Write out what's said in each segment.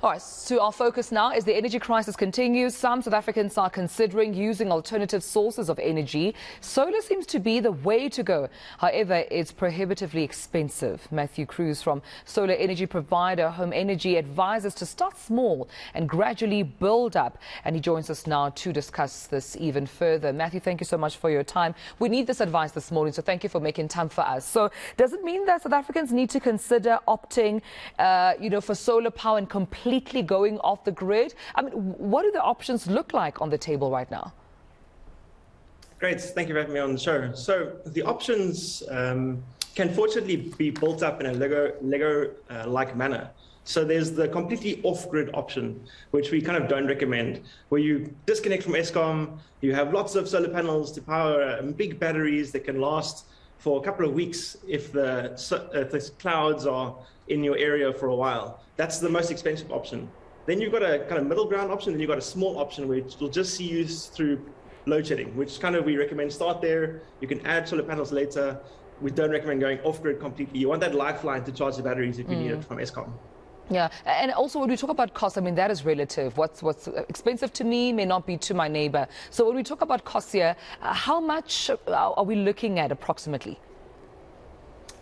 All right, so our focus now is the energy crisis continues. Some South Africans are considering using alternative sources of energy. Solar seems to be the way to go. However, it's prohibitively expensive. Matthew Cruz from solar energy provider Home Energy advises to start small and gradually build up. And he joins us now to discuss this even further. Matthew, thank you so much for your time. We need this advice this morning, so thank you for making time for us. So, does it mean that South Africans need to consider opting, uh, you know, for solar power and completely going off the grid? I mean, what do the options look like on the table right now? Great, thank you for having me on the show. So the options um, can fortunately be built up in a Lego Lego-like uh, manner. So there's the completely off-grid option, which we kind of don't recommend, where you disconnect from Eskom, you have lots of solar panels to power um, big batteries that can last for a couple of weeks if the, if the clouds are in your area for a while. That's the most expensive option. Then you've got a kind of middle ground option, then you've got a small option which will just see you through load shedding, which kind of we recommend start there. You can add solar panels later. We don't recommend going off grid completely. You want that lifeline to charge the batteries if you mm. need it mm. from Eskom. Yeah, and also when we talk about cost, I mean that is relative. What's what's expensive to me may not be to my neighbor. So when we talk about costs here, uh, how much are we looking at approximately?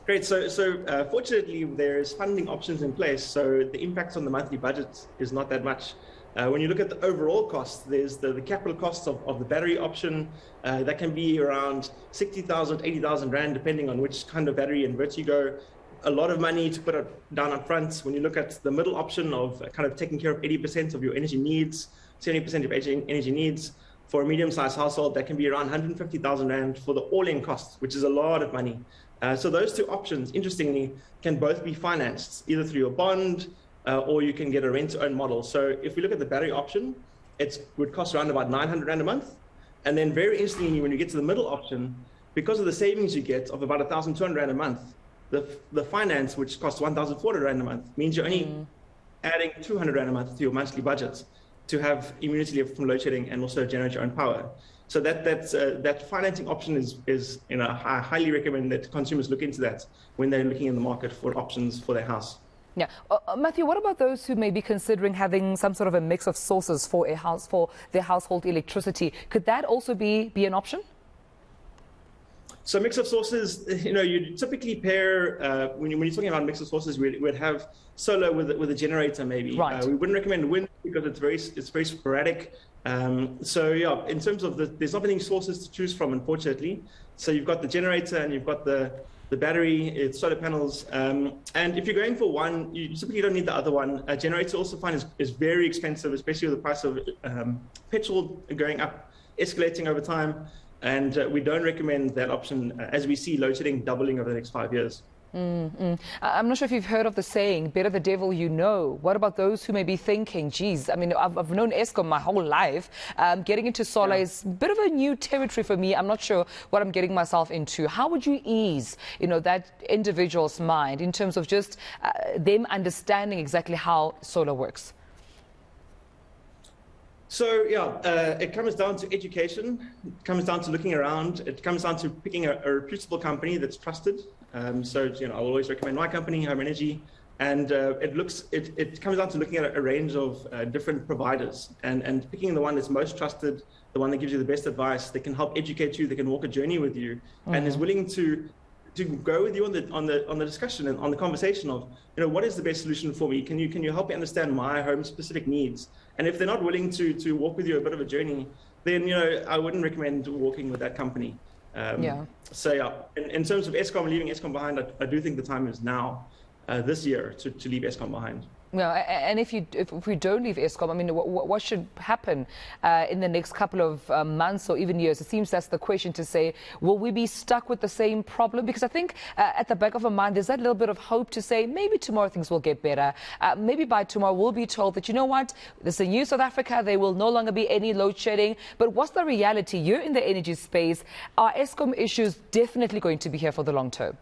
Great. So, so uh, fortunately, there's funding options in place. So the impact on the monthly budget is not that much. Uh, when you look at the overall cost, there's the, the capital cost of, of the battery option. Uh, that can be around 60,000, 80,000 Rand, depending on which kind of battery you go. A lot of money to put it down up front. When you look at the middle option of kind of taking care of 80% of your energy needs, 70% of energy needs, for a medium-sized household, that can be around 150,000 Rand for the all-in cost, which is a lot of money. Uh, so those two options, interestingly, can both be financed either through a bond uh, or you can get a rent-to-own model. So if we look at the battery option, it would cost around about 900 rand a month. And then very interestingly, when you get to the middle option, because of the savings you get of about 1,200 rand a month, the, the finance, which costs 1,400 rand a month, means you're only mm. adding 200 rand a month to your monthly budget to have immunity from load shedding and also generate your own power. So that that uh, that financing option is is you know I highly recommend that consumers look into that when they're looking in the market for options for their house. Yeah, uh, uh, Matthew. What about those who may be considering having some sort of a mix of sources for a house for their household electricity? Could that also be be an option? So mix of sources, you know, you typically pair uh, when, you, when you're talking about mix of sources, we'd, we'd have solar with with a generator maybe. Right. Uh, we wouldn't recommend wind because it's very it's very sporadic. Um, so yeah, in terms of the, there's not many sources to choose from, unfortunately. So you've got the generator and you've got the the battery, it's solar panels. Um, and if you're going for one, you typically don't need the other one. A generator also find is, is very expensive, especially with the price of um, petrol going up, escalating over time. And uh, we don't recommend that option uh, as we see load shedding doubling over the next five years. Mm, mm. I'm not sure if you've heard of the saying, better the devil you know. What about those who may be thinking, geez, I mean, I've, I've known Eskom my whole life. Um, getting into solar yeah. is a bit of a new territory for me. I'm not sure what I'm getting myself into. How would you ease, you know, that individual's mind in terms of just uh, them understanding exactly how solar works? So yeah, uh, it comes down to education. It comes down to looking around. It comes down to picking a, a reputable company that's trusted. Um, so you know, I always recommend my company, Home Energy, and uh, it looks it, it comes down to looking at a range of uh, different providers and and picking the one that's most trusted, the one that gives you the best advice, that can help educate you, that can walk a journey with you, mm-hmm. and is mm-hmm. willing to to go with you on the on the on the discussion and on the conversation of you know what is the best solution for me? Can you can you help me understand my home specific needs? And if they're not willing to to walk with you a bit of a journey then you know i wouldn't recommend walking with that company. Um, yeah. so yeah in, in terms of Eskom leaving Eskom behind i, I do think the time is now uh, this year to, to leave Eskom behind yeah, and if you if, we don't leave Eskom, I mean, what, what should happen uh, in the next couple of uh, months or even years? It seems that's the question to say, will we be stuck with the same problem? Because I think uh, at the back of our mind, there's that little bit of hope to say maybe tomorrow things will get better. Uh, maybe by tomorrow we'll be told that, you know what, there's a new South Africa, there will no longer be any load shedding. But what's the reality? You're in the energy space. Are Eskom issues definitely going to be here for the long term?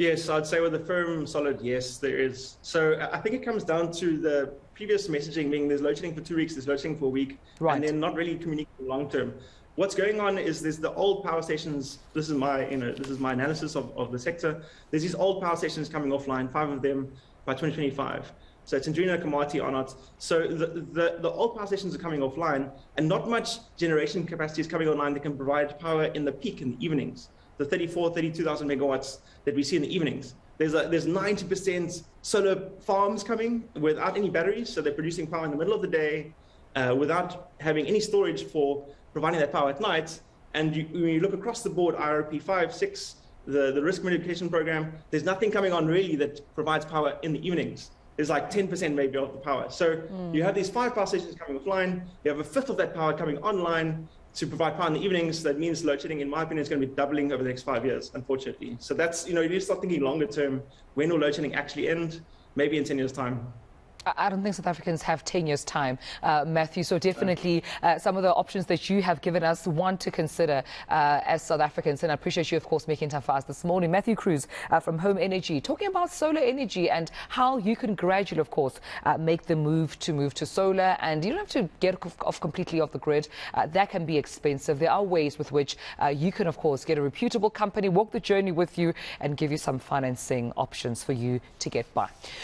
Yes, I'd say with a firm, solid yes, there is. So I think it comes down to the previous messaging being there's load shedding for two weeks, there's load shedding for a week, right. and then not really communicating long term. What's going on is there's the old power stations. This is my, you know, this is my analysis of, of the sector. There's these old power stations coming offline, five of them by 2025. So it's Hendrina Komati Arnot. So the, the, the old power stations are coming offline, and not much generation capacity is coming online that can provide power in the peak in the evenings. The 34, 32,000 megawatts that we see in the evenings. There's, a, there's 90% solar farms coming without any batteries, so they're producing power in the middle of the day uh, without having any storage for providing that power at night. And you, when you look across the board, IRP 5, 6, the, the risk mitigation program, there's nothing coming on really that provides power in the evenings. There's like 10% maybe of the power. So mm. you have these five power stations coming offline, you have a fifth of that power coming online, to provide power in the evenings, that means load shedding, in my opinion, is going to be doubling over the next five years, unfortunately. So that's, you know, you need to start thinking longer term. When will load shedding actually end? Maybe in 10 years' time. I don't think South Africans have 10 years' time, uh, Matthew. So definitely uh, some of the options that you have given us want to consider uh, as South Africans. And I appreciate you, of course, making time for us this morning. Matthew Cruz uh, from Home Energy, talking about solar energy and how you can gradually, of course, uh, make the move to move to solar. And you don't have to get off completely off the grid. Uh, that can be expensive. There are ways with which you can, of course, get a reputable company, walk the journey with you, and give you some financing options for you to get by.